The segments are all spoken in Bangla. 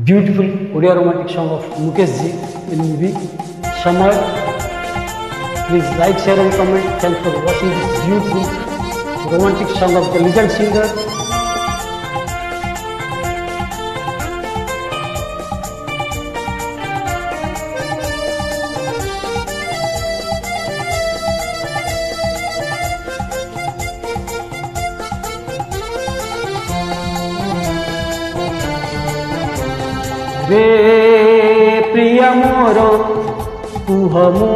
beautiful Odia romantic song of Mukesh Ji in movie Summer. Please like, share and comment. Thanks for watching this beautiful romantic song of the legend singer রে প্রিয় মোর কুহ মু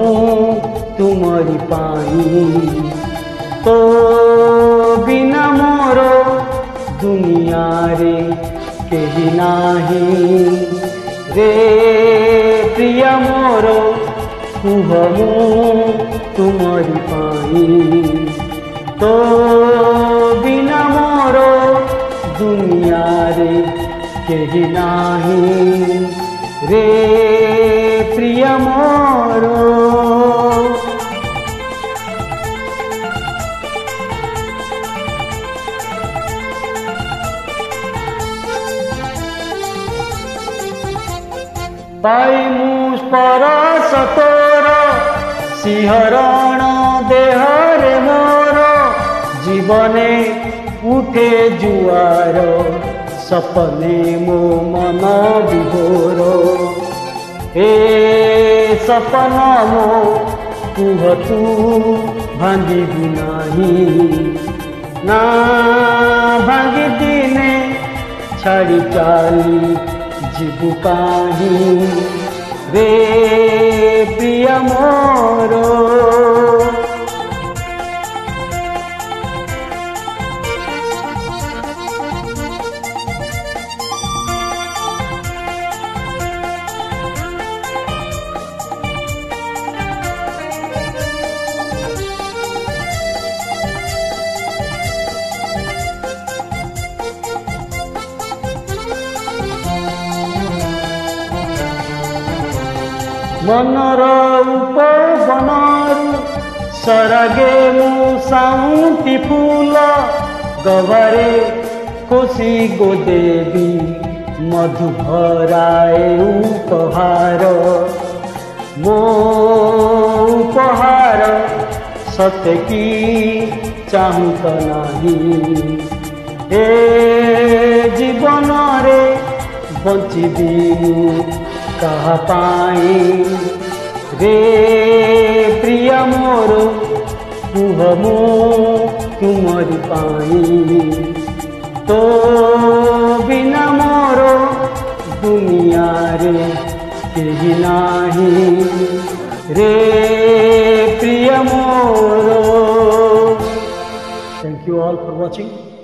তুমি পানি তো বিনা মোর দুনিয়ারে কেহি নাহি রে প্রিয় মোর কুহ মু তুমি পানি তো বিনা মোর দুনিয়া কেহি নাহি রে প্রিয় মোর পাই মু স্পরশ তোর শিহরণ দেহরে মোর জীবনে উঠে জুয়ার सपने मो मन विभोरो ए सपना मो तुह तू भांगी नाही ना भांगी दिने छड़ी चाली जीबू काही रे प्रिय मोर ମନର ଉପବନରୁ ସରଗେ ମୁଁ ସାଉଁଟି ଫୁଲ ଗବରେ ଖୁସି ଗୋଦେବି ମଧୁଭରାଏ ଉପହାର ମୋ ଉପହାର ସତେ କି ଚାହୁଁତ ନାହିଁ ଏ ଜୀବନରେ ବଞ୍ଚିବି कह पाए रे प्रिय मोर तुह मो तुमर पाई तो बिना मोर दुनिया रे के नाही रे प्रिय मोर thank you all for watching